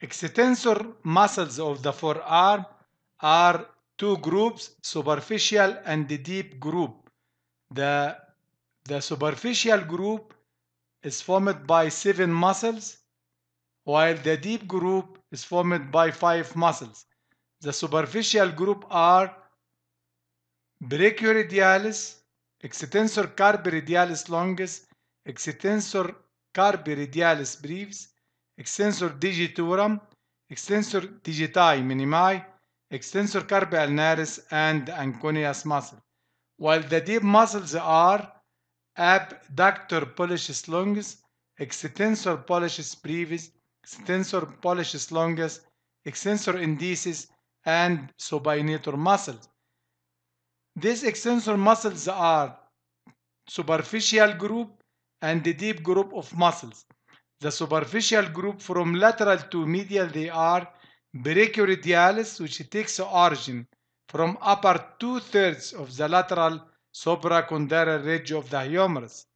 Extensor muscles of the forearm are two groups, superficial and deep group. The, the superficial group is formed by seven muscles, while the deep group is formed by five muscles. The superficial group are brachioradialis, extensor carpi radialis longus, extensor carpi radialis brevis, extensor digitorum, extensor digiti minimi, extensor carpi ulnaris, and anconeus muscle. While the deep muscles are abductor pollicis longus, extensor pollicis brevis, extensor pollicis longus, extensor indicis, and supinator muscles. These extensor muscles are superficial group and the deep group of muscles. The superficial group from lateral to medial they are brachioradialis which takes origin from upper two-thirds of the lateral supracondylar ridge of the humerus,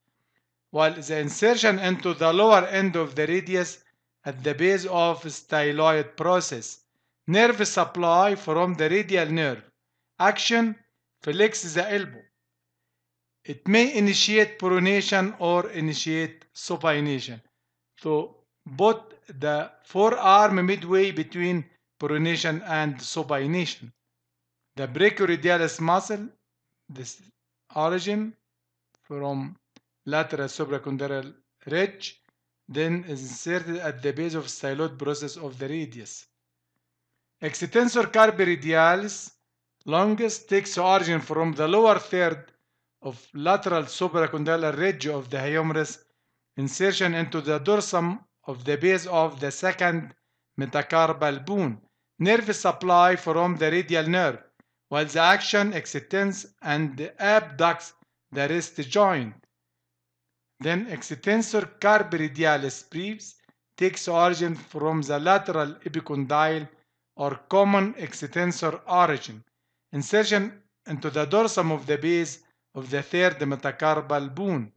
while the insertion into the lower end of the radius at the base of styloid process. Nerve supply from the radial nerve. Action flex the elbow. It may initiate pronation or initiate supination. So both the forearm midway between pronation and supination. The brachioradialis muscle, this origin from lateral supracondylar ridge, then is inserted at the base of styloid process of the radius. Extensor carpi radialis longus takes origin from the lower third of lateral supracondylar ridge of the humerus, insertion into the dorsum of the base of the second metacarpal bone. Nerve supply from the radial nerve, while the action extends and abducts the wrist joint. Then extensor carpi radialis brevis takes origin from the lateral epicondyle or common extensor origin. Insertion into the dorsum of the base of the third metacarpal bone.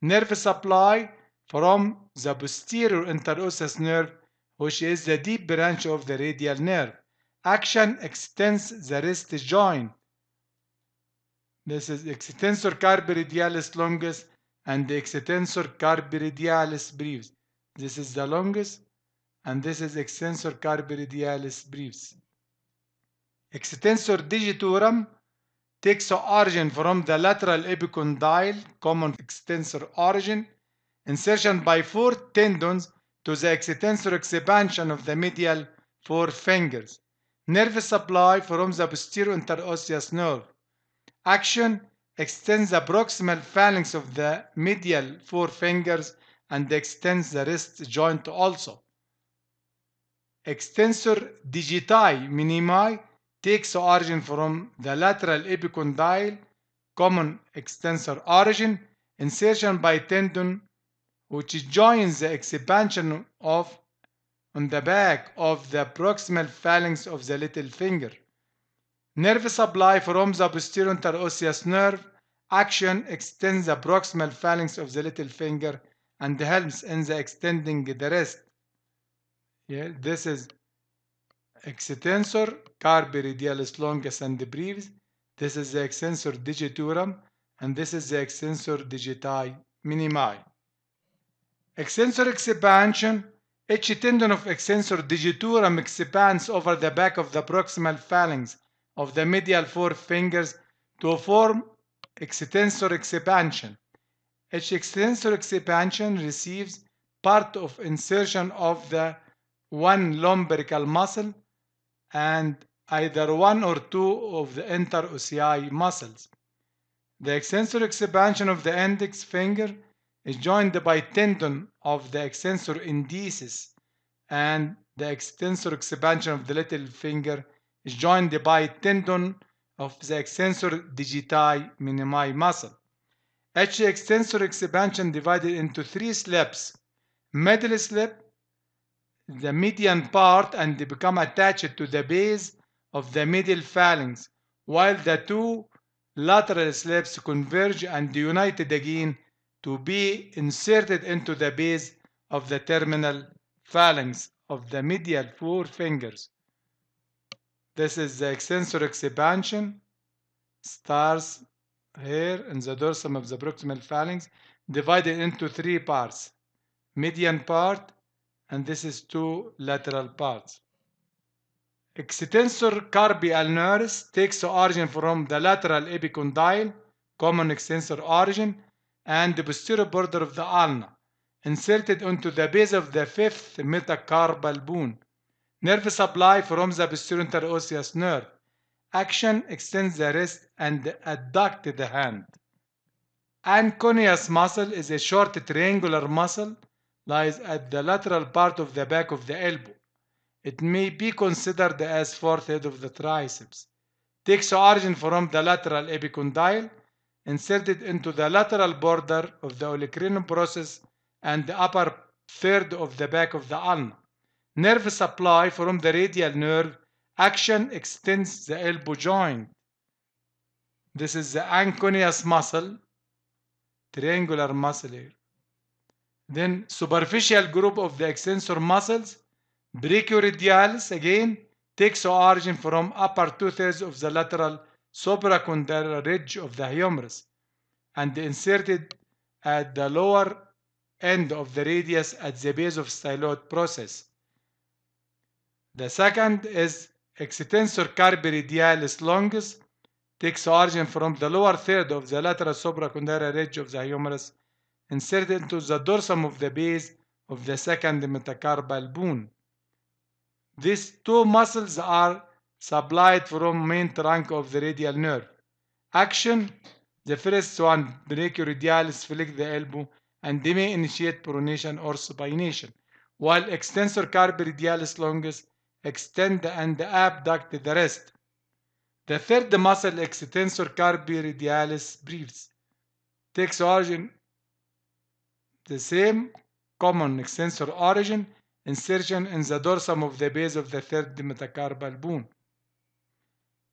Nerve supply from the posterior interosseous nerve, which is the deep branch of the radial nerve. Action extends the wrist joint. This is extensor carpi radialis longus and the extensor carpi radialis brevis. This is the longus and this is extensor carpi radialis brevis. Extensor digitorum takes origin from the lateral epicondyle, common extensor origin, insertion by four tendons to the extensor expansion of the medial four fingers. Nerve supply from the posterior interosseous nerve. Action extends the proximal phalanx of the medial four fingers and extends the wrist joint also. Extensor digiti minimi takes origin from the lateral epicondyle, common extensor origin, insertion by tendon which joins the expansion of on the back of the proximal phalanx of the little finger. Nerve supply from the posterior interosseous nerve. Action extends the proximal phalanx of the little finger and helps in the extending the wrist. Yeah, this is extensor carpi radialis longus and brevis. This is the extensor digitorum and this is the extensor digiti minimi. Extensor expansion. Each tendon of extensor digitorum expands over the back of the proximal phalanx of the medial four fingers to form extensor expansion. Each extensor expansion receives part of insertion of the one lumbrical muscle and either one or two of the interossei muscles. The extensor expansion of the index finger is joined by tendon of the extensor indicis and the extensor expansion of the little finger is joined by tendon of the extensor digiti minimi muscle. Each extensor expansion divided into three slips. Middle slip, the median part and they become attached to the base of the middle phalanx, while the two lateral slips converge and united again to be inserted into the base of the terminal phalanx of the medial four fingers. This is the extensor expansion starts here in the dorsum of the proximal phalanx divided into three parts median part and this is two lateral parts extensor carpi ulnaris takes origin from the lateral epicondyle common extensor origin and the posterior border of the ulna inserted into the base of the fifth metacarpal bone nerve supply from the posterior interosseous nerve action extends the wrist and adduct the hand. Anconeus muscle is a short triangular muscle lies at the lateral part of the back of the elbow. It may be considered as fourth head of the triceps. Takes origin from the lateral epicondyle, inserted into the lateral border of the olecranon process and the upper third of the back of the ulna. Nerve supply from the radial nerve action extends the elbow joint. This is the anconeus muscle, triangular muscle here. Then superficial group of the extensor muscles, brachioradialis again takes origin from upper two-thirds of the lateral supracondylar ridge of the humerus and inserted at the lower end of the radius at the base of styloid process. The second is extensor carpi radialis longus takes origin from the lower third of the lateral supracondylar ridge of the humerus inserted into the dorsum of the base of the second metacarpal bone. These two muscles are supplied from main trunk of the radial nerve. Action the first one brachioradialis flex the elbow and they may initiate pronation or supination, while extensor carpi radialis longus extend and abduct the wrist. The third muscle, extensor carpi radialis brevis, takes origin the same common extensor origin insertion in the dorsum of the base of the third metacarpal bone.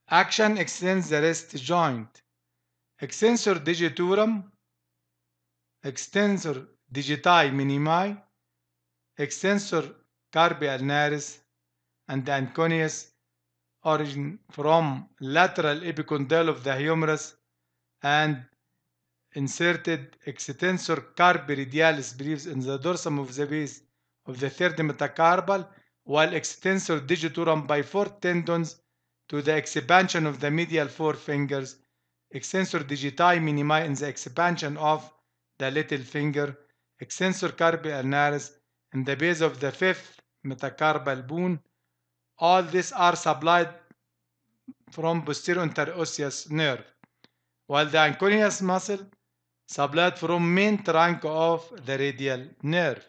Action extends the wrist joint. Extensor digitorum, extensor digiti minimi, extensor carpi ulnaris, and the anconeus origin from lateral epicondyle of the humerus and inserted extensor carpi radialis brevis in the dorsum of the base of the third metacarpal while extensor digitorum by four tendons to the expansion of the medial four fingers extensor digiti minimi in the expansion of the little finger extensor carpi ulnaris in the base of the fifth metacarpal bone all these are supplied from posterior interosseous nerve, while the anconeus muscle supplied from main trunk of the radial nerve.